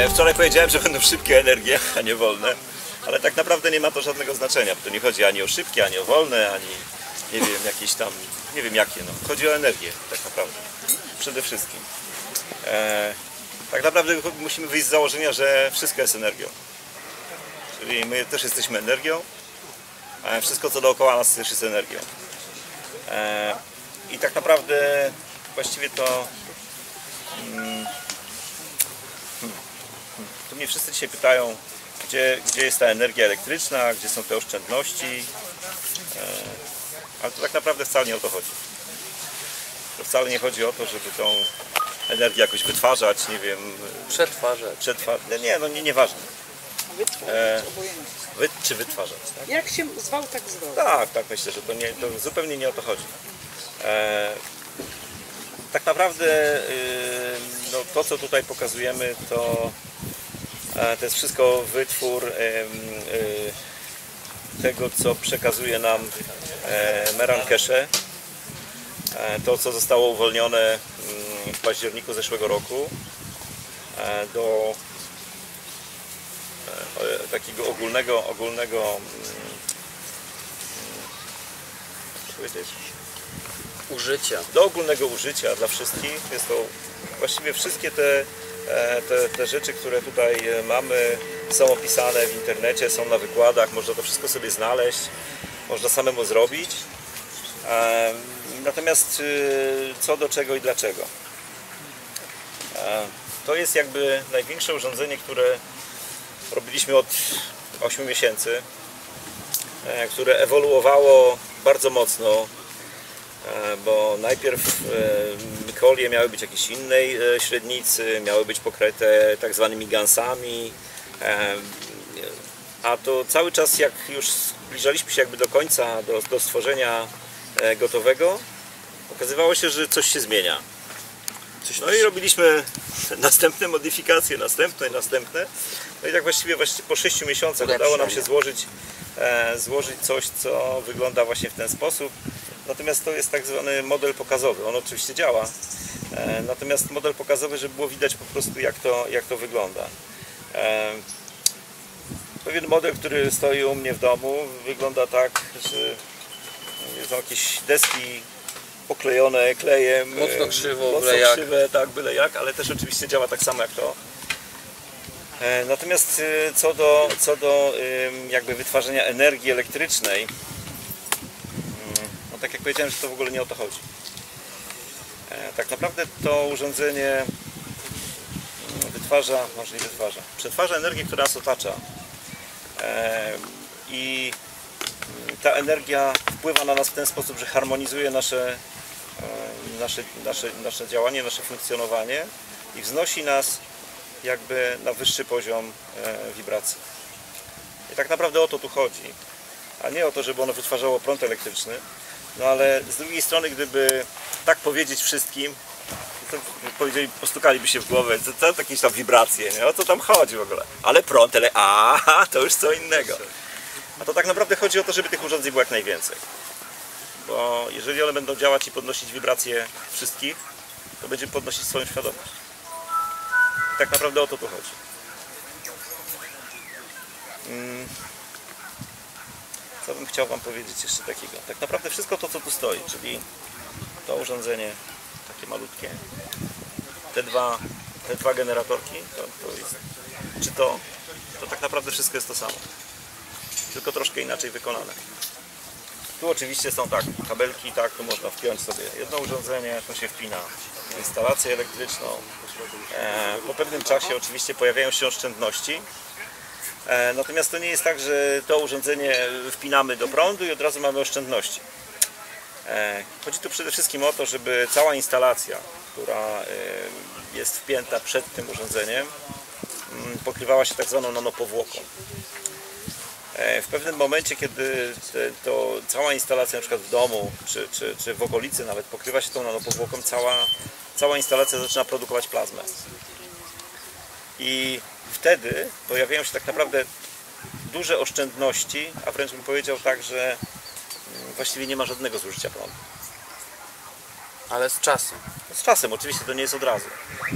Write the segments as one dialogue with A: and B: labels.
A: E, Wczoraj powiedziałem, że będą szybkie energie, a nie wolne, ale tak naprawdę nie ma to żadnego znaczenia, bo to nie chodzi ani o szybkie, ani o wolne, ani nie wiem, jakieś tam, nie wiem jakie, no. Chodzi o energię tak naprawdę, przede wszystkim. E, tak naprawdę musimy wyjść z założenia, że wszystko jest energią. Czyli my też jesteśmy energią, a wszystko co dookoła nas też jest energią. E, I tak naprawdę właściwie to mm, tu mnie wszyscy dzisiaj pytają, gdzie, gdzie jest ta energia elektryczna, gdzie są te oszczędności, e, ale to tak naprawdę wcale nie o to chodzi. To wcale nie chodzi o to, żeby tą energię jakoś wytwarzać, nie wiem,
B: Przetwarzać.
A: przetwarzać, nie, no nie, nieważne.
C: Wytworzyć,
A: E. Wy, czy wytwarzać, tak?
C: Jak się zwał, tak zwał.
A: Tak, tak, myślę, że to, nie, to zupełnie nie o to chodzi. E, tak naprawdę y, no, to, co tutaj pokazujemy, to, to jest wszystko wytwór y, tego, co przekazuje nam e, Meran Kesze. E, to, co zostało uwolnione mm, w październiku zeszłego roku e, do takiego ogólnego, ogólnego mm, powiedzieć?
B: Użycia.
A: do ogólnego użycia dla wszystkich. Jest to właściwie wszystkie te, te, te rzeczy, które tutaj e, mamy, są opisane w internecie, są na wykładach, można to wszystko sobie znaleźć, można samemu zrobić. E, Natomiast co do czego i dlaczego? E, To jest jakby największe urządzenie, które robiliśmy od 8 miesięcy, e, które ewoluowało bardzo mocno E, bo najpierw e, kolie miały być jakiejś innej e, średnicy, miały być pokryte tak zwanymi gansami, a to cały czas jak już zbliżaliśmy się jakby do końca, do, do stworzenia e, gotowego, okazywało się, że coś się zmienia. No i robiliśmy następne modyfikacje, następne, następne. No i tak właściwie, właściwie po 6 miesiącach udało nam się złożyć, e, złożyć coś, co wygląda właśnie w ten sposób. Natomiast to jest tak zwany model pokazowy. On oczywiście działa. E, natomiast model pokazowy, żeby było widać po prostu jak to, jak to wygląda. E, pewien model, który stoi u mnie w domu, wygląda tak, że są jakieś deski poklejone klejem.
B: Mocno
A: e,
B: krzywo,
A: mocno
B: byle jak.
A: krzywe, tak, byle jak, ale też oczywiście działa tak samo jak to. Natomiast co do, co do jakby wytwarzania energii elektrycznej, tak jak powiedziałem, że to w ogóle nie o to chodzi. E, Tak naprawdę to urządzenie mm, wytwarza, może nie wytwarza, przetwarza energię, która nas otacza. E, I mm, ta energia wpływa na nas w ten sposób, że harmonizuje nasze, e, nasze, nasze, nasze działanie, nasze funkcjonowanie i wznosi nas jakby na wyższy poziom wibracji. I tak naprawdę o to tu chodzi, a nie o to, żeby ono wytwarzało prąd elektryczny. No ale z drugiej strony, gdyby tak powiedzieć wszystkim, to powiedzieli, postukaliby się w głowę, co to jakieś tam wibracje, nie? o co tam chodzi w ogóle. Ale prąd, ale a to już co innego. A to tak naprawdę chodzi o to, żeby tych urządzeń było jak najwięcej. Bo jeżeli one będą działać i podnosić wibracje wszystkich, to będzie podnosić swoją świadomość. I tak naprawdę o to tu chodzi. Mm. Co bym chciał Wam powiedzieć jeszcze takiego? Tak naprawdę wszystko to, co tu stoi, czyli to urządzenie takie malutkie, te dwa, te dwa generatorki, to, to jest, czy to, to tak naprawdę wszystko jest to samo. Tylko troszkę inaczej wykonane. Tu oczywiście są tak, kabelki, tak, tu można wpiąć sobie jedno urządzenie, tu się wpina instalację elektryczną. E, po pewnym czasie oczywiście pojawiają się oszczędności. E, natomiast to nie jest tak, że to urządzenie wpinamy do prądu i od razu mamy oszczędności. E, chodzi tu przede wszystkim o to, żeby cała instalacja, która e, jest wpięta przed tym urządzeniem, mm, pokrywała się tak zwaną nanopowłoką. W pewnym momencie, kiedy to cała instalacja na przykład w domu, czy, czy, czy w okolicy nawet pokrywa się tą nanopowłoką, cała, cała instalacja zaczyna produkować plazmę. I wtedy pojawiają się tak naprawdę duże oszczędności, a wręcz bym powiedział tak, że mm, właściwie nie ma żadnego zużycia prądu.
B: Ale z czasem.
A: Z czasem, oczywiście to nie jest od razu.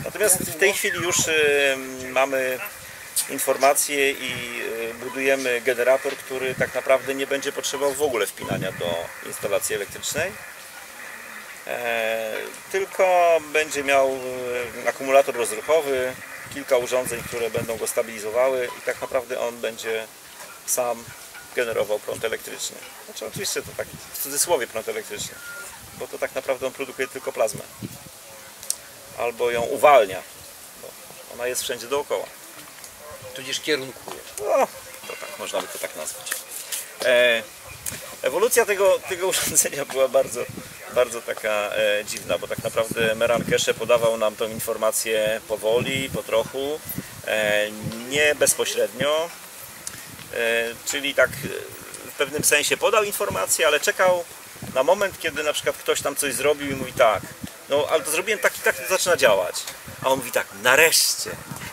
A: Natomiast w tej chwili już y, mamy informacje i y, budujemy generator, który tak naprawdę nie będzie potrzebował w ogóle wpinania do instalacji elektrycznej. E, tylko będzie miał y, akumulator rozruchowy, kilka urządzeń, które będą go stabilizowały i tak naprawdę on będzie sam generował prąd elektryczny. Znaczy oczywiście to tak w cudzysłowie prąd elektryczny, bo to tak naprawdę on produkuje tylko plazmę. Albo ją uwalnia, bo ona jest wszędzie dookoła.
B: Tudzież kierunkuje.
A: No, to tak, można by to tak nazwać. E, ewolucja tego, tego urządzenia była bardzo, bardzo taka e, dziwna, bo tak naprawdę Meran Keshe podawał nam tą informację powoli, po trochu, e, nie bezpośrednio, e, czyli tak e, w pewnym sensie podał informację, ale czekał na moment, kiedy na przykład ktoś tam coś zrobił i mówi tak, no ale to zrobiłem tak i tak, to zaczyna działać. A on mówi tak, nareszcie,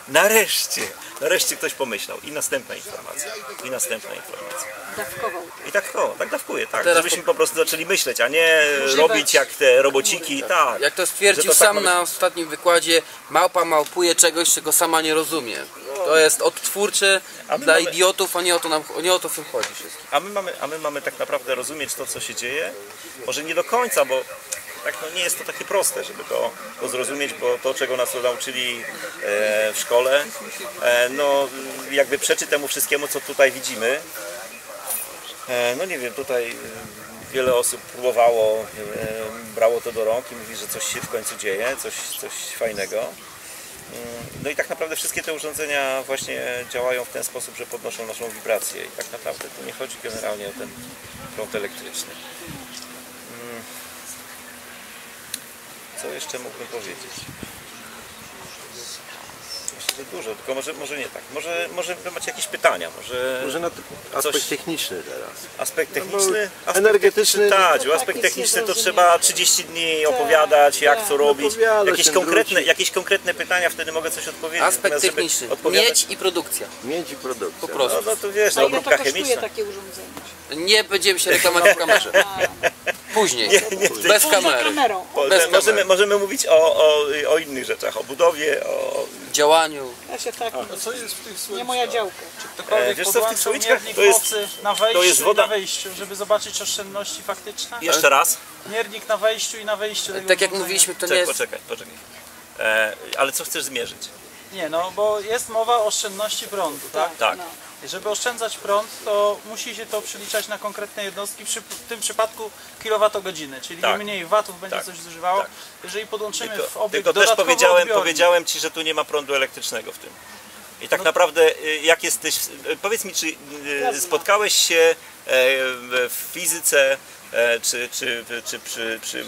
A: nareszcie, nareszcie ktoś pomyślał. I następna informacja, i następna informacja.
C: Dawkował.
A: I tak o, tak dawkuje, tak,
B: teraz
A: żebyśmy po prostu zaczęli myśleć, a nie
C: Używać.
A: robić jak te robociki, tak.
B: Jak to stwierdził
A: to tak
B: sam
A: być.
B: na ostatnim wykładzie, małpa małpuje czegoś, czego sama nie rozumie. To jest odtwórcze dla
A: mamy-
B: idiotów, a nie o to, nam, nie o to w tym chodzi wszystkim.
A: A my, mamy, a my mamy tak naprawdę rozumieć to, co się dzieje. Może nie do końca, bo tak no, nie jest to takie proste, żeby to, to zrozumieć, bo to, czego nas nauczyli e, w szkole, e, no jakby przeczy temu wszystkiemu, co tutaj widzimy. E, no nie wiem, tutaj e, wiele osób próbowało, e, brało to do rąk i mówi, że coś się w końcu dzieje, coś, coś fajnego. Mm, No i tak naprawdę wszystkie te urządzenia właśnie działają w ten sposób, że podnoszą naszą wibrację i tak naprawdę tu nie chodzi generalnie o ten prąd elektryczny. Mm. Co jeszcze mógłbym powiedzieć? Że dużo, tylko może, może nie tak. Może, może wy macie jakieś pytania, może
D: Może na aspekt
A: Coś-
D: techniczny teraz.
A: aspekt
D: No bo
A: techniczny? Aspekt
D: energetyczny-
A: Tak,
C: No
A: aspekt
C: tak,
A: techniczny to trzeba 30 dni opowiadać, jak
C: tak.
A: co robić.
D: Opowiadać,
A: Jakieś konkretne,
D: wróci.
A: jakieś konkretne pytania, wtedy mogę coś odpowiedzieć.
B: Aspekt techniczny.
A: odpowiadać-
B: Miedź i produkcja.
D: Miedź i produkcja.
B: Po prostu.
A: No, no to wiesz,
C: A
A: no, obróbka chemiczna.
C: takie urządzenie?
B: Nie będziemy się reklamować w kamerze. Później. Bez
C: Poza
B: kamery.
C: kamerą.
A: Po-
B: bez
A: możemy,
B: kamery.
A: możemy mówić o, o, o innych rzeczach, o budowie, o...
B: Działaniu.
C: Ja się tak,
E: A co jest w tych słoiczkach?
C: nie moja działka.
E: Ktokolwiek
A: E, wiesz co, w tych słoiczkach
E: miernik
A: to jest-
E: mocy na wejściu
A: to jest woda-
E: i na wyjściu, żeby zobaczyć oszczędności faktyczne?
A: Jeszcze raz.
E: Miernik na wejściu i na wyjściu tego
B: Tak jak
E: urządzenia.
B: mówiliśmy, to nie
A: Czekaj,
B: jest...
A: poczekaj, poczekaj. E, ale co chcesz zmierzyć?
E: Nie, no bo jest mowa o oszczędności prądu, tak?
A: Tak.
C: No.
E: Żeby oszczędzać prąd, to musi się to przeliczać na konkretne jednostki, przy, w tym przypadku kilowatogodziny, czyli
A: Tak.
E: im mniej watów będzie
A: Tak.
E: coś zużywało.
A: Tak.
E: Jeżeli podłączymy
A: Tylko,
E: w obieg
A: tylko też powiedziałem,
E: odbiornik,
A: powiedziałem Ci, że tu nie ma prądu elektrycznego w tym. I
E: No
A: tak naprawdę y, jak jesteś, y, powiedz mi, czy y, spotkałeś się e, w fizyce e, czy, czy, czy przy, przy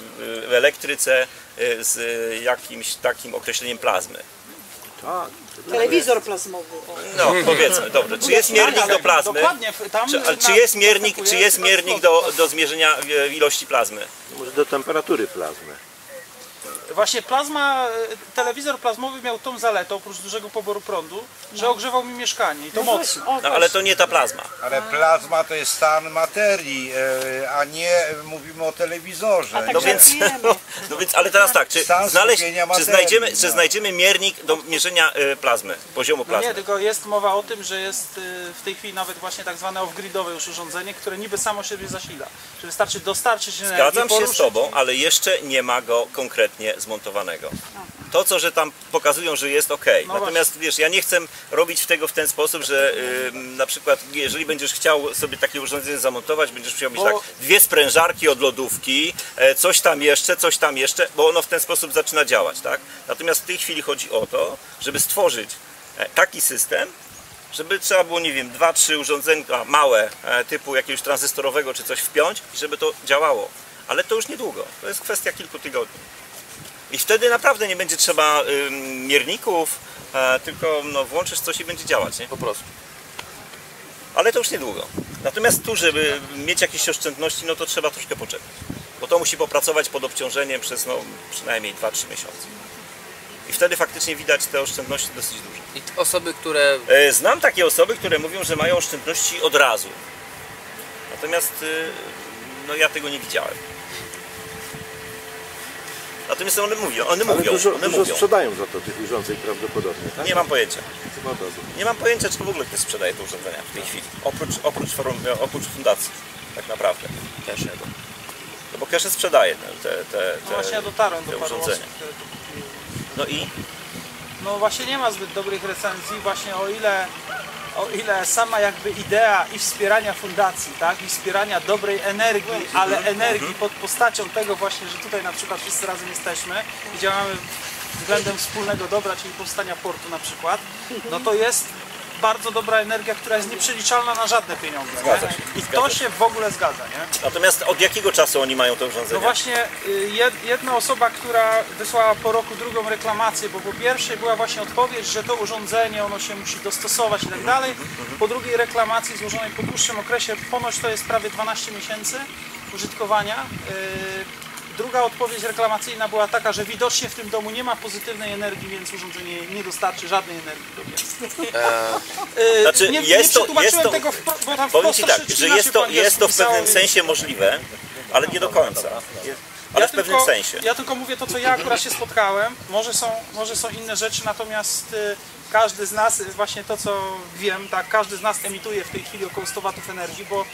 A: w elektryce y, z jakimś takim określeniem plazmy?
D: Tak.
C: Telewizor plazmowy.
A: No powiedzmy, dobrze. Czy jest miernik do plazmy?
E: Dokładnie, tam
A: Czy, ale czy jest miernik, czy jest miernik do, do zmierzenia e, ilości plazmy?
D: Może do temperatury plazmy.
E: Właśnie plazma, e, telewizor plazmowy miał tą zaletę, oprócz dużego poboru prądu, że ogrzewał mi mieszkanie i to mocno.
C: właśnie, o,
A: No ale to nie ta plazma.
F: Ale plazma to jest stan materii, e, a nie mówimy o telewizorze.
C: Tak
A: No więc, no więc, ale teraz tak, czy,
F: Stan
A: znaleźć,
F: skupienia
A: czy,
F: materii,
A: znajdziemy, czy
F: no.
A: znajdziemy miernik do mierzenia e, plazmy, poziomu
E: No
A: plazmy?
E: nie, tylko jest mowa o tym, że jest y, w tej chwili nawet właśnie tak zwane off-gridowe już urządzenie, które niby samo siebie zasila. Że wystarczy dostarczyć energię,
A: Zgadzam się z
E: poruszyć
A: Tobą, ale jeszcze nie ma go konkretnie zmontowanego. To, co że tam pokazują, że jest ok.
E: No
A: Natomiast wiesz, ja nie chcę robić tego w ten sposób, że y, na przykład jeżeli będziesz chciał sobie takie urządzenie zamontować, będziesz musiał mieć
E: Bo-
A: tak dwie sprężarki od lodówki, e, coś tam jeszcze, coś tam jeszcze, bo ono w ten sposób zaczyna działać, tak? Natomiast w tej chwili chodzi o to, żeby stworzyć e, taki system, żeby trzeba było, nie wiem, dwa, trzy urządzenia małe, e, typu jakiegoś tranzystorowego czy coś wpiąć i żeby to działało. Ale to już niedługo, to jest kwestia kilku tygodni. I wtedy naprawdę nie będzie trzeba mierników, e, tylko no, włączysz coś i będzie działać, nie?
B: Po prostu.
A: Ale to już niedługo. Natomiast tu, żeby mieć jakieś oszczędności, no to trzeba troszkę poczekać. Bo to musi popracować pod obciążeniem przez no, przynajmniej 2-3 miesiące. I wtedy faktycznie widać te oszczędności dosyć duże.
B: I osoby, które
A: E, Znam takie osoby, które mówią, że mają oszczędności od razu. Natomiast y, no, ja tego nie widziałem. Natomiast one mówią, one
D: Ale
A: mówią,
D: dużo,
A: one
D: dużo
A: mówią.
D: sprzedają za to tych urządzeń prawdopodobnie, tak?
A: Nie mam pojęcia.
D: Chyba dobrze.
A: Nie mam pojęcia, czy w ogóle ktoś sprzedaje te urządzenia w tej chwili. Oprócz, oprócz, forum, oprócz fundacji, tak naprawdę. Cashego. No bo Cash sprzedaje te, te, te,
E: No właśnie ja dotarłem do
A: te
E: paru osób,
A: urządzenia.
E: które to kupiły.
A: No i
E: No właśnie nie ma zbyt dobrych recenzji, właśnie o ile, o ile sama jakby idea i wspierania fundacji, tak, i wspierania dobrej energii, ale energii pod postacią tego właśnie, że tutaj na przykład wszyscy razem jesteśmy i działamy względem wspólnego dobra, czyli powstania portu na przykład, no to jest bardzo dobra energia, która jest nieprzeliczalna na żadne pieniądze.
A: Zgadza się,
E: I
A: zgadza
E: to
A: się.
E: w ogóle zgadza, nie?
A: natomiast od jakiego czasu oni mają te
E: No
A: urządzenia?
E: właśnie y, jed- jedna osoba, która wysłała po roku drugą reklamację, bo po pierwszej była właśnie odpowiedź, że to urządzenie ono się musi dostosować i tak dalej. Po drugiej reklamacji złożonej po dłuższym okresie, ponoć to jest prawie 12 miesięcy użytkowania. Druga odpowiedź reklamacyjna była taka, że widocznie w tym domu nie ma pozytywnej energii, więc urządzenie nie dostarczy żadnej energii do mnie. Y,
A: Znaczy,
E: nie,
A: jest
E: nie
A: to- jest to-
E: tego, wpro- bo tam
A: Powiem Ci tak, że jest to, jest to w pewnym
E: więc-
A: sensie możliwe, ale nie do końca. Ale w pewnym
E: tylko,
A: sensie.
E: Ja tylko mówię to, co ja akurat się spotkałem. Może są, może są inne rzeczy, natomiast y, każdy z nas, właśnie to, co wiem, tak, każdy z nas emituje w tej chwili około 100 watów energii, bo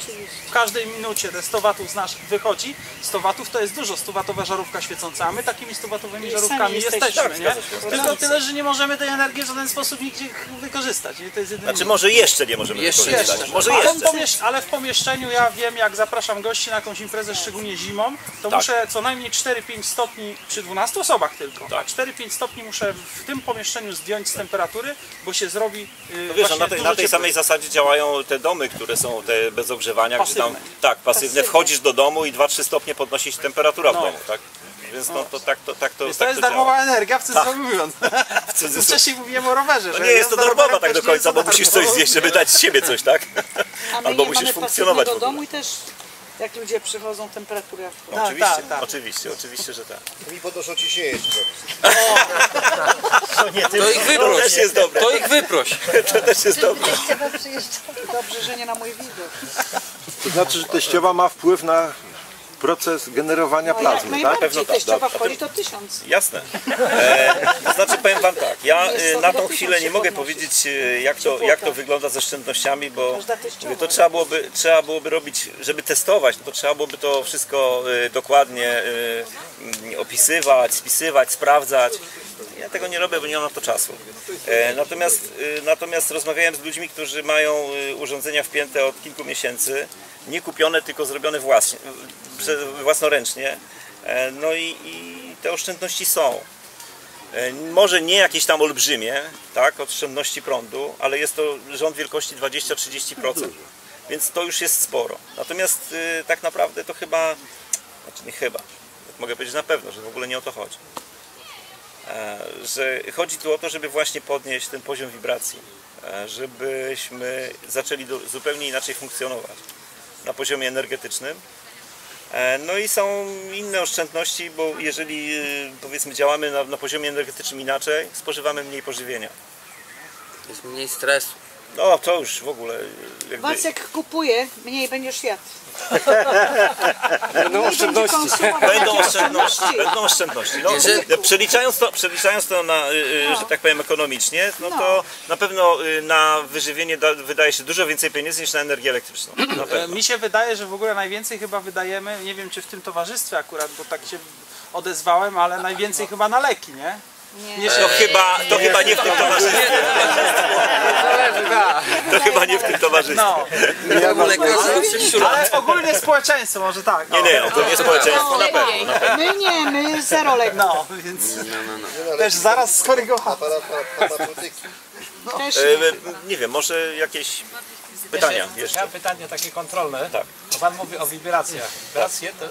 E: w każdej minucie te 100 watów z nas wychodzi. 100 watów to jest dużo, 100 watowa żarówka świecąca, a my takimi 100 watowymi żarówkami
C: jesteśmy.
E: jesteśmy,
C: Tak,
E: nie? Tylko tyle, że nie możemy tej energii w żaden sposób nigdzie wykorzystać. Nie? To jest jedyny
A: Znaczy może jeszcze nie możemy
B: Jeszcze,
A: wykorzystać.
B: jeszcze.
A: Może
E: ale, w
A: jeszcze.
E: ale w pomieszczeniu ja wiem, jak zapraszam gości na jakąś imprezę, szczególnie zimą, to
A: Tak.
E: muszę co najmniej 4-5 stopni przy 12 osobach tylko.
A: Tak.
E: 4-5 stopni muszę w tym pomieszczeniu zdjąć z temperatury, bo się zrobi. Yy,
A: No wiesz, no na tej, na tej samej zasadzie działają te domy, które są te bez ogrzewania, gdzie tam
E: Pasywne.
A: tak, pasywne, wchodzisz do domu i 2-3 stopnie podnosi się temperatura w
E: No.
A: domu, tak? Więc no to tak to, tak to,
E: Więc
A: tak
E: to jest
A: działa.
E: darmowa energia, w cudzysłowie mówiąc.
A: W cudzysłowie.
E: Wcześniej mówiłem o rowerze.
A: No nie jest to darmowa tak do końca, bo musisz coś zjeść, żeby dać z siebie coś, tak?
C: A my
A: Albo
C: nie
A: musisz
C: mamy
A: funkcjonować w ogóle.
C: domu i też jak ludzie przychodzą, temperatura wchodzi.
E: Tak,
A: Oczywiście,
E: tak, tak.
A: oczywiście, oczywiście, że tak.
F: Mi podnoszą ciśnienie.
B: To ich
A: To
B: wyproś.
A: też jest dobre,
B: To ich wyproś.
A: to też jest dobre.
C: Dobrze, że nie na mój widok.
D: To znaczy, że teściowa ma wpływ na proces generowania
C: No, jak
D: plazmy, tak?
C: najbardziej
A: Pewno tak,
C: teściowa
A: tak.
C: wchodzi to tysiąc.
A: Jasne. E, to znaczy powiem Wam tak, ja e, na tą chwilę nie mogę powiedzieć e, jak to, jak to wygląda z oszczędnościami, bo to trzeba byłoby, trzeba byłoby robić, żeby testować, no to trzeba byłoby to wszystko e, dokładnie mm, opisywać, spisywać, sprawdzać. Ja tego nie robię, bo nie mam na to czasu. Natomiast, natomiast rozmawiałem z ludźmi, którzy mają urządzenia wpięte od kilku miesięcy, nie kupione, tylko zrobione własnie, własnoręcznie. E, No i, i te oszczędności są. E, Może nie jakieś tam olbrzymie, tak, oszczędności prądu, ale jest to rząd wielkości 20-30%. Więc to już jest sporo. Natomiast y, tak naprawdę to chyba, znaczy nie chyba, mogę powiedzieć na pewno, że w ogóle nie o to chodzi. E, Że chodzi tu o to, żeby właśnie podnieść ten poziom wibracji, żebyśmy zaczęli zupełnie inaczej funkcjonować na poziomie energetycznym. E, No i są inne oszczędności, bo jeżeli y, powiedzmy działamy na, na poziomie energetycznym inaczej, spożywamy mniej pożywienia.
B: Jest mniej stresu.
A: No to już w ogóle jakby...
C: Wacek kupuje, mniej będziesz jadł.
G: Będą oszczędności.
A: Będą oszczędności, będą oszczędności. No, przeliczając, to, przeliczając to na, y, y, że tak powiem, ekonomicznie, no to na pewno y, na wyżywienie da, wydaje się dużo więcej pieniędzy niż na energię elektryczną. Na
E: E. Mi się wydaje, że w ogóle najwięcej chyba wydajemy, nie wiem czy w tym towarzystwie akurat, bo tak się odezwałem, ale najwięcej chyba na leki, nie? Nie.
A: To chyba, to chyba nie w tym towarzystwie. To chyba nie w tym towarzystwie.
E: No,
B: W ogóle
E: ale ogólnie społeczeństwo może tak. No,
A: Nie, nie, to nie społeczeństwo na pewno. Na pewno.
C: My nie, my zero leków.
E: no więc też zaraz skorygowałem.
A: E, Nie wiem, może jakieś pytania jeszcze.
G: Ja pytanie takie kontrolne.
A: Tak.
G: Bo Pan mówi o wibracjach. Wibracje to,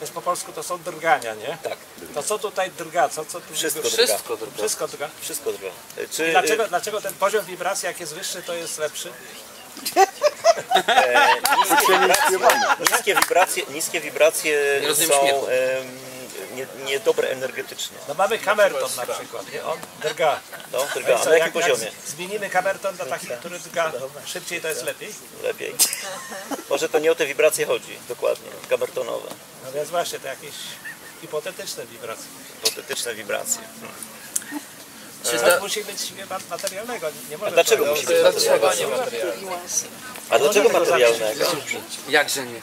G: to jest po polsku to są drgania, nie?
A: Tak.
G: To co tutaj drga? Co, co tu
A: Wszystko drga.
B: Wszystko drga.
G: Wszystko drga.
A: Wszystko drga. E, Czy,
G: Dlaczego, dlaczego ten poziom wibracji jak jest wyższy to jest lepszy?
A: Niskie wibracje, niskie wibracje
B: Nie rozumiem
A: są
B: śmiechu.
A: Nie, niedobre energetycznie.
G: No mamy kamerton na przykład, nie? On drga.
A: No,
G: No
A: drga. A na jakim
G: jak, jak
A: poziomie?
G: zmienimy kamerton na taki, który drga szybciej, to jest lepiej?
A: Lepiej. Może to nie o te wibracje chodzi, dokładnie, kamertonowe.
G: No więc właśnie to jakieś Hipotetyczne wibracje.
A: Hipotetyczne wibracje.
B: Czy
G: To musi być ma- materialnego, nie może
A: dlaczego
G: to-
A: musi być
B: dlaczego?
A: A dlaczego materialnego?
B: Jakże nie?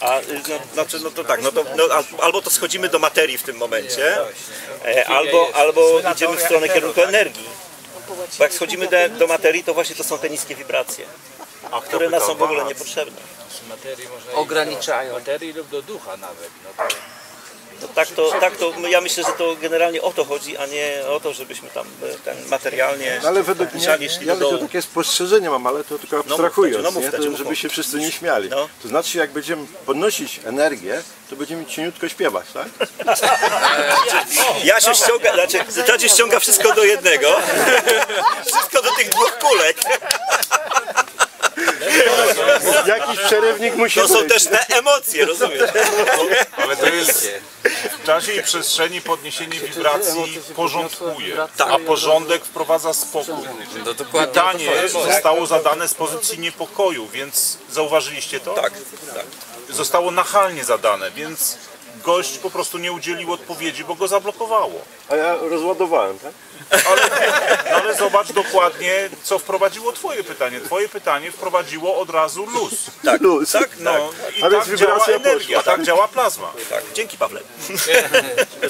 A: A, y, no, znaczy, no to tak, no to, no, al- albo to schodzimy do materii w tym momencie, e, albo, albo idziemy w stronę kierunku energii. Bo jak schodzimy do, do materii, to właśnie to są te niskie wibracje, które nas są w ogóle niepotrzebne.
B: Ograniczają.
G: materii lub do ducha nawet. No to
A: tak to, tak to, no ja myślę, że to generalnie o to chodzi, a nie o to, żebyśmy tam e, ten materialnie
D: No ale według mnie,
A: szli
D: ja
A: do dołu.
D: takie spostrzeżenie mam, ale to tylko abstrahując,
A: no mów,
D: nie?
A: Tacie,
D: To, żeby się wszyscy nie śmiali.
A: No.
D: To znaczy, jak będziemy podnosić energię, to będziemy cieniutko śpiewać, tak?
A: Ja się ściąga, znaczy Tacie ściąga wszystko do jednego, wszystko do tych dwóch kulek.
D: Jakiś przerywnik musi
A: To są
D: być.
A: też te emocje, rozumiesz?
H: Ale to jest w czasie i przestrzeni podniesienie wibracji porządkuje,
A: Tak.
H: a porządek wprowadza spokój.
B: No dokładnie.
H: Pytanie zostało zadane z pozycji niepokoju, więc zauważyliście to?
A: Tak, tak.
H: Zostało nachalnie zadane, więc gość po prostu nie udzielił odpowiedzi, bo go zablokowało.
D: A ja rozładowałem, tak?
H: No ale zobacz dokładnie, co wprowadziło Twoje pytanie. Twoje pytanie wprowadziło od razu luz.
A: Tak,
D: Luz.
A: tak,
H: No
A: tak.
H: i
D: A więc
H: tak działa
D: wibracja
H: energia,
D: poszła.
H: tak działa plazma.
A: tak. Dzięki Pawle.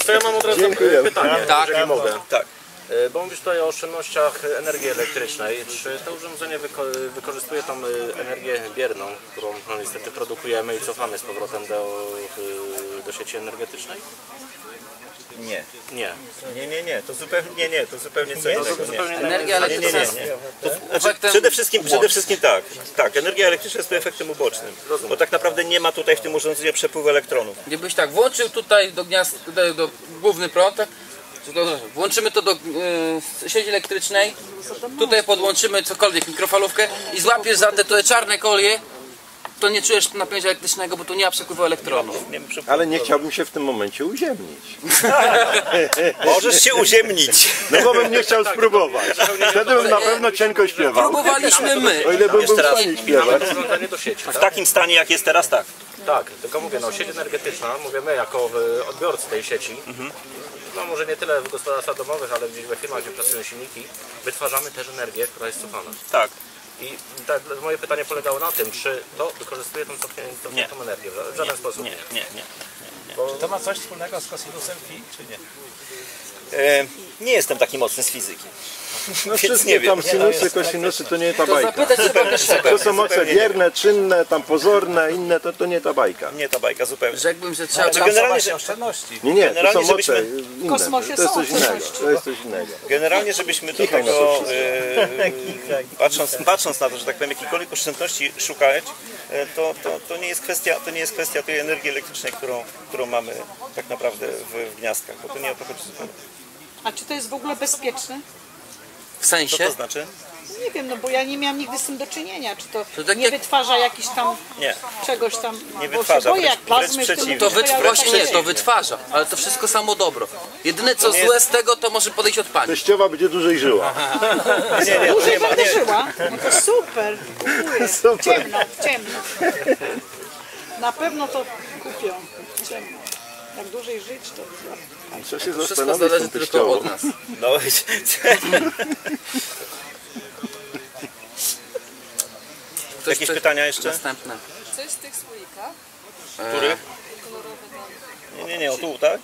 I: To ja mam od razu
D: Dziękuję.
I: pytanie,
B: Tak.
I: jeżeli mogę.
A: Tak.
I: E, Bo mówisz tutaj o oszczędnościach energii elektrycznej. Czy to urządzenie wyko- wykorzystuje tą e, energię bierną, którą no, niestety produkujemy i cofamy z powrotem do, e, do sieci energetycznej?
A: Nie.
I: Nie.
A: Nie, nie, nie, to zupełnie nie, nie, to zupełnie co innego. Nie.
B: Energia
A: Nie, nie, nie,
B: elektryczna
A: nie.
B: jest
A: Znaczy, przede wszystkim, przede wszystkim tak, tak, energia elektryczna jest tu efektem ubocznym, bo tak naprawdę nie ma tutaj w tym urządzeniu przepływu elektronów.
B: Gdybyś tak włączył tutaj do gniazd, do, do główny prąd, tak? Włączymy to do e, sieci elektrycznej, tutaj podłączymy cokolwiek, mikrofalówkę i złapiesz za te tutaj czarne kolie, to nie czujesz napięcia elektrycznego, bo tu nie ma przepływu elektronów.
A: Nie wiem, przepływu.
D: Ale nie chciałbym się w tym momencie uziemnić.
A: Możesz się uziemnić.
D: No bo bym nie chciał spróbować. Wtedy bym na pewno cienko śpiewał.
B: Próbowaliśmy my.
D: O ile bym był w stanie śpiewać.
I: urządzenie do sieci,
A: W
I: tak?
A: takim stanie jak jest teraz, tak.
I: Tak, tylko mówię, no sieć energetyczna, mówię my jako odbiorcy tej sieci, no może nie tyle w gospodarstwach domowych, ale gdzieś we firmach, gdzie pracują silniki, wytwarzamy też energię, która jest cofana.
A: Tak.
I: I tak, moje pytanie polegało na tym, czy to wykorzystuje tą cofniętą,
A: Nie.
I: energię? W żaden sposób
A: Nie,
I: nie.
A: nie, nie.
G: Czy to ma coś wspólnego z kosinusem pi, czy nie?
A: E, nie jestem taki mocny z fizyki.
D: No
A: nie
D: wszystkie
A: wiem.
D: tam sinusy, kosinusy to nie ta bajka.
B: zapytać.
D: To są moce wierne, czynne, tam pozorne, inne, to, to nie ta bajka.
A: Nie ta bajka zupełnie.
B: Rzekłbym, że trzeba
A: Znaczy, generalnie, że,
G: oszczędności.
D: Nie, nie, to
A: Generalnie,
D: są moce
A: żebyśmy-
D: inne.
C: kosmosie
D: To jest
C: są
D: coś innego. To jest coś innego.
A: generalnie żebyśmy do tego, e, patrząc, patrząc na to, że tak powiem, jakiejkolwiek oszczędności szukać, to, to, to, nie jest kwestia, to nie jest kwestia tej energii elektrycznej, którą, którą mamy tak naprawdę w, w gniazdkach, bo to nie o to chodzi zupełnie.
C: A czy to jest w ogóle bezpieczne?
B: w
A: Co
B: sensie,
A: to znaczy?
C: Nie wiem, no bo ja nie miałam nigdy z tym do czynienia. Czy to,
B: To tak
C: nie
B: jak-
C: wytwarza jakichś tam
A: Nie.
C: czegoś tam.
A: Nie
C: bo
A: wytwarza,
C: się boję,
A: wręcz-
C: jak plazmy
A: wręcz
C: w tym
A: przeciwnie.
B: to
C: ja
B: wytw-
C: tak
B: właśnie nie, to wytwarza, ale to wszystko samo dobro. Jedyne co złe z tego, to może podejść od pani.
D: Teściowa będzie dłużej żyła.
A: Nie, nie, to
C: Dłużej
A: nie ma,
C: będę
A: nie,
C: żyła. No to super. Kupuję.
D: Super.
C: Ciemno, ciemno. Na pewno to kupią. Ciemno. Jak dłużej żyć, to...
D: Trzeba się
B: Wszystko
D: zastanowić
B: zależy tylko
D: teściową.
B: od nas.
A: no,
B: Ktoś
A: Jakieś pytania jeszcze?
B: Następne.
J: Coś z tych słoika?
A: Których? Nie, nie, nie, o tu, tak?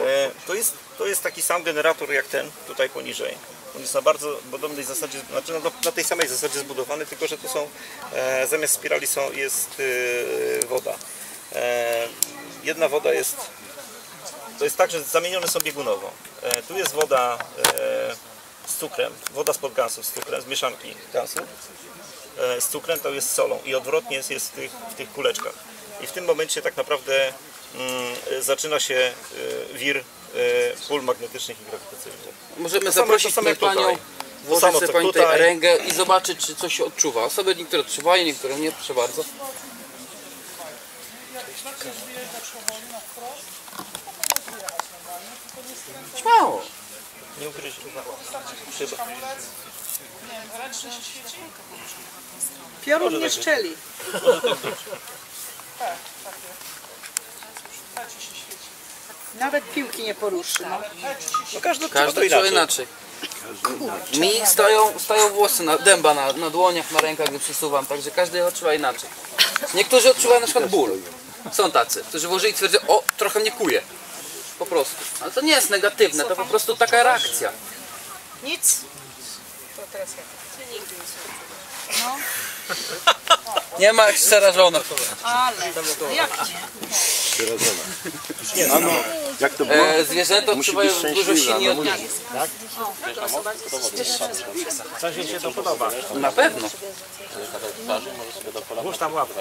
A: E, to, jest, to jest taki sam generator jak ten tutaj poniżej. On jest na bardzo podobnej zasadzie, znaczy na, na tej samej zasadzie zbudowany, tylko że tu są, e, zamiast spirali są, jest e, woda. E, jedna woda jest, to jest tak, że zamienione są biegunowo. E, tu jest woda e, z cukrem, woda spod gansów z cukrem, z mieszanki gansów e, z cukrem to jest solą i odwrotnie jest, jest w, tych, w tych kuleczkach. I w tym momencie tak naprawdę mm, zaczyna się e, wir e, pól magnetycznych i grawitacyjnych.
B: Możemy zaprosić
A: to samo
B: tę
A: jak tutaj.
B: panią,
A: To
B: włożyć sobie pani tutaj. rękę i zobaczyć, czy coś się odczuwa. Osoby niektóre odczuwają, niektóre nie, proszę bardzo. Śmiało.
A: Nie ugryź. Chyba.
C: Piorun nie szczeli. Nawet piłki nie poruszy. No.
A: No każdy odczuwa to
B: Każdy
A: inaczej.
B: inaczej. Mi stoją, stoją włosy na dęba na, na dłoniach, na rękach, gdy przesuwam, także każdy odczuwa inaczej. Niektórzy odczuwają na przykład ból. Są tacy, którzy włożyli i twierdzą, o, trochę mnie kuje. Prostu. Ale to nie jest negatywne, to po prostu taka reakcja.
C: Nic.
B: Nie ma jak przerażona.
C: Ale jak nie?
D: Ano, jak to było?
B: E, zwierzęta
D: Musi być
B: dużo
D: szczęśliwa,
B: silniej
D: no
B: od
D: musi.
B: nas.
G: Coś się to podoba.
B: Na pewno.
G: Włóż tam łapkę.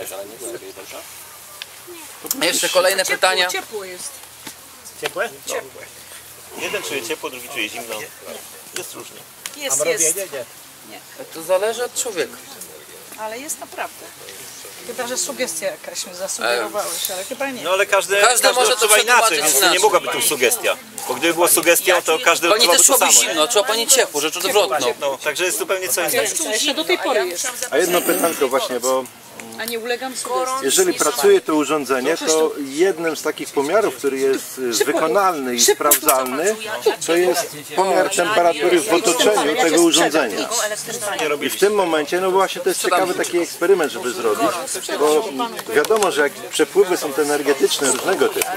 B: A jeszcze kolejne pytania.
C: Ciepło jest.
G: Ciepłe?
A: Jeden czuje ciepło, drugi czuje zimno. Jest różnie.
C: Jest, jest.
G: nie.
B: To zależy od człowieka.
C: Ale jest naprawdę. Chyba, że sugestia jakaś mi zasugerowałeś, ale chyba nie.
A: No ale każdy,
B: Każdy
A: każdy,
B: może to
A: odczuwa inaczej, więc to
B: inaczej.
A: nie mogła być tu sugestia. Bo gdyby była sugestia, to każdy
B: Pani też
A: to
B: robi
A: samo. nie?
B: zimno, czuła pani ciepło, rzecz odwrotną.
A: No, także jest zupełnie co innego.
C: Jeszcze do tej pory jest.
D: A jedno pytanko właśnie, bo
C: A nie ulegam sugestii.
D: jeżeli pracuje to urządzenie, to jednym z takich pomiarów, który jest wykonalny i sprawdzalny, to jest pomiar temperatury w otoczeniu tego urządzenia. I w tym momencie, no właśnie to jest ciekawy taki eksperyment, żeby zrobić, bo wiadomo, że jak przepływy są te energetyczne różnego typu,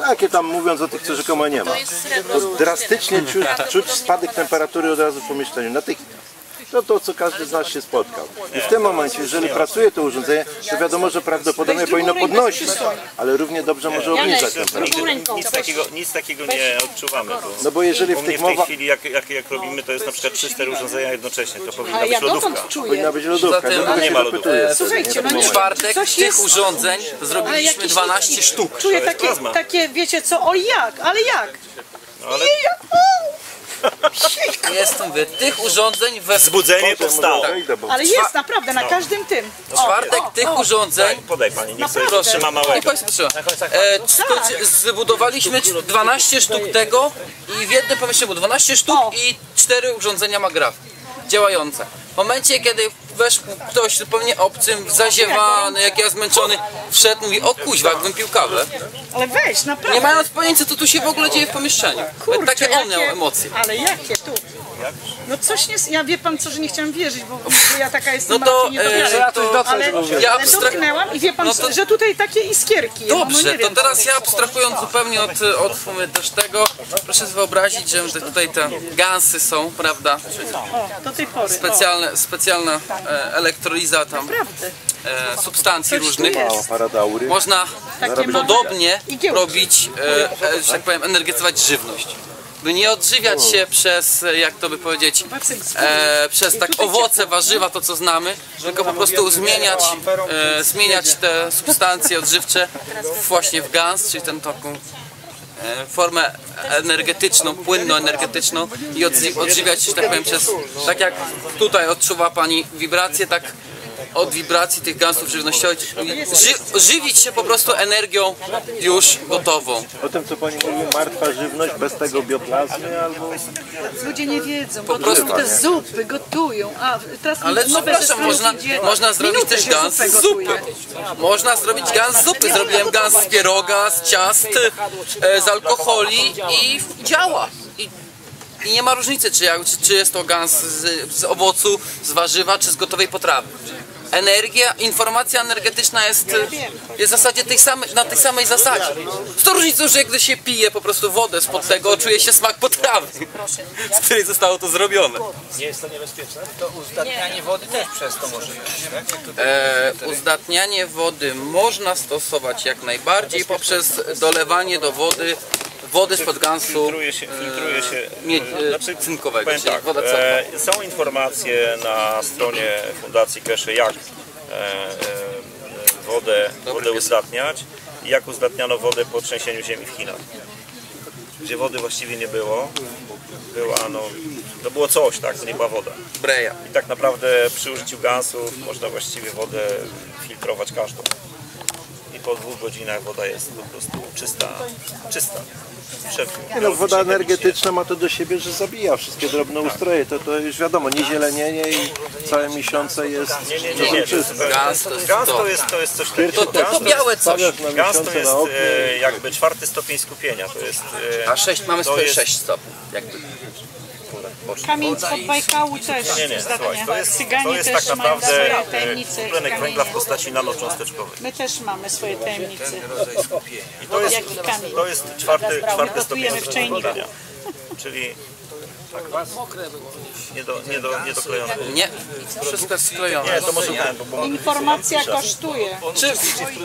D: takie tam mówiąc o tych, co rzekomo nie ma, to drastycznie czuć, czuć spadek temperatury od razu w pomieszczeniu. Natychmiast. No to, co każdy z nas się spotkał. I w tym momencie, jeżeli pracuje to urządzenie, to wiadomo, że prawdopodobnie powinno podnosić, ale równie dobrze może obniżać temperaturę.
A: Nigdy, nic, takiego, nic takiego nie odczuwamy. Bo
D: No bo jeżeli w
A: tej chwili, jak, jak, jak robimy, to jest na przykład trzy, cztery urządzenia jednocześnie. To powinna być lodówka.
D: powinna być lodówka,
B: Zatem-
A: Nie ma lodówki.
C: Słuchajcie, no nie-
D: momencie.
B: czwartek tych urządzeń zrobiliśmy
C: jakieś-
B: 12 sztuk.
C: Czuję takie, takie, wiecie co, o jak, ale jak?
A: No, ale
B: Jest, mówię, tych urządzeń we
A: wzbudzenie powstało.
C: Ale jest naprawdę na każdym tym.
B: w czwartek tych urządzeń
A: Podaj pani, niech sobie
C: Naprawdę.
A: trzyma
B: I
A: małego.
B: E, skończy- zbudowaliśmy 12 sztuk tego i w jednym pomieszczeniu było 12 sztuk
C: O.
B: i 4 urządzenia Magraf działające. W momencie, kiedy weszł ktoś zupełnie obcym, zaziewany, jak ja zmęczony, wszedł, mówi, o kuźwa, jakbym pił kawę.
C: Ale weź,
B: Nie
C: naprawdę.
B: mając pojęcia, co tu się w ogóle dzieje w pomieszczeniu.
C: Kurczę,
B: Takie on miał
C: jakie-
B: emocje.
C: Ale jakie tu? No coś nie... Ja wie pan co, że nie chciałam wierzyć, bo, bo ja taka
B: No
C: jestem
B: to,
C: bardziej niedowierzona.
B: e, to
C: Ale,
B: ja
C: dotknęłam i wie pan,
B: No to-
C: że tutaj takie iskierki. no
B: Dobrze,
C: nie
B: to
C: wiem.
B: teraz ja abstrahując zupełnie od, od mówię, też tego, proszę sobie wyobrazić, że tutaj te gansy są, prawda?
C: O, do tej pory.
B: Specjalne, specjalna e, elektroliza tam
C: Naprawdę.
B: e, substancji różnych.
D: mała paradaury.
B: Można
C: Takie
B: podobnie robić, e, e, że tak powiem, energetyzować żywność. By nie odżywiać się przez, jak to by powiedzieć, e, przez tak owoce, warzywa, to co znamy, tylko po prostu zmieniać, e, zmieniać te substancje odżywcze właśnie w gans, czyli tę taką e, formę energetyczną, płynno-energetyczną i odzi- odżywiać się, tak powiem, przez, tak jak tutaj odczuwa Pani wibracje, tak od wibracji tych gansów żywnościowych i ży, żywić się po prostu energią już gotową.
D: O tym, co pani mówi, martwa żywność, bez tego bioplazmy albo...
C: Ludzie nie wiedzą,
B: Po prostu.
C: te zupy, gotują. A teraz
B: Ale
C: nowe
B: przepraszam,
C: zestawy
B: można, można zrobić
C: minutę
B: też
C: zupę
B: z zupy. Można zrobić gans z zupy. Zrobiłem gans z pieroga, z ciast, e, z alkoholi i działa. I, i nie ma różnicy, czy, czy jest to gans z, z owocu, z warzywa, czy z gotowej potrawy. Energia, informacja energetyczna jest, jest w zasadzie tej samej, na tej samej zasadzie. Z tą różnicą, że gdy się pije po prostu wodę spod tego, czuje się smak potrawy, z której zostało to zrobione.
G: Nie jest to niebezpieczne? To uzdatnianie wody też przez to może być, tak?
B: E, uzdatnianie wody można stosować jak najbardziej poprzez dolewanie do wody wody spod gansu
A: Filtruje się, filtruje się
B: mie- e,
A: znaczy,
B: cynkowego, czyli
A: tak,
B: woda celna.
A: e, są informacje na stronie Fundacji Kesze, jak e, e, wodę, wodę uzdatniać i jak uzdatniano wodę po trzęsieniu ziemi w Chinach. Gdzie wody właściwie nie było, była no, to było coś, tak, to nie była woda.
B: Breja.
A: I tak naprawdę przy użyciu gansów można właściwie wodę filtrować każdą. I po dwóch godzinach woda jest po prostu czysta, czysta.
D: Nie No, woda energetyczna ma to do siebie, że zabija wszystkie drobne ustroje. To, to już wiadomo, nie zielenienie i całe miesiące jest
A: Nie, nie, nie, nie. To jest,
B: Gaz to jest
A: gaz
B: to.
A: jest, to jest coś takiego.
B: To, to, to
A: Gaz
B: białe coś.
A: Gaz to jest e, jakby czwarty stopień skupienia. To jest, e,
B: A 6 mamy swoje 6 stopni. Jakby.
C: Kamień spod Bajkału też
A: Nie, nie, słuchaj, to jest,
C: Cyganie
A: to jest
C: też
A: tak
C: mają
A: naprawdę
C: swoje
A: e,
C: tajemnice
A: dwutlenek węgla w postaci nanocząsteczkowej.
C: My też mamy swoje tajemnice.
A: I to jest, to jest czwarty, czwarty stopień
C: w czajniku.
A: skupienia. Czyli tak, nie, do, nie, do, nie doklejone.
B: Nie, wszystko jest sklejone.
A: Nie, to może ten, bo, bo
C: Informacja kosztuje.
B: Czy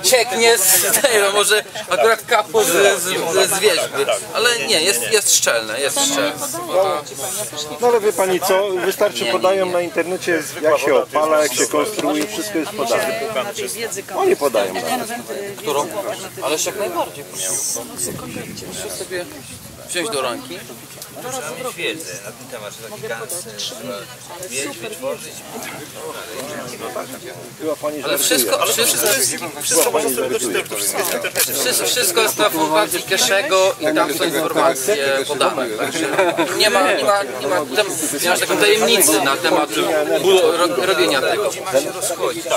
B: cieknie z tego, może akurat kapu z, z, z wierzby, ale nie, jest, jest szczelne, jest szczelne.
D: No ale wie pani co, wystarczy podają na internecie jak się opala, jak się konstruuje, wszystko jest podane. Oni podają nam.
B: Którą? Ależ jak najbardziej. Muszę sobie wziąć do ręki.
J: wiedzę na ten temat, że taki gaz mieć, wytworzyć.
D: Była pani
B: Ale wszystko, wszystko, jest,
A: wszystko można sobie doczytać, to wszystko jest w internecie.
B: wszystko, wszystko jest na Keszego i tam są informacje podane. Także nie ma, nie ma, nie ma, nie ma taką tajemnicy na temat robienia tego.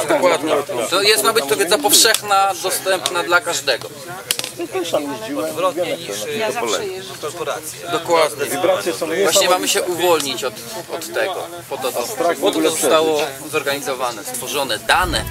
B: Dokładnie. To jest, ma być to wiedza powszechna, dostępna dla każdego.
D: Też tam jeździłem, jak to na
C: Ja zawsze jeżdżę.
J: Korporacje.
B: Dokładnie.
D: Wibracje są
B: Właśnie
D: niesamowite.
B: mamy się uwolnić od, od tego. Po to, to, po to to zostało zorganizowane, stworzone, dane.